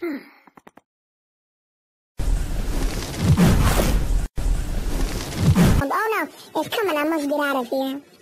oh no, it's coming. I must get out of here.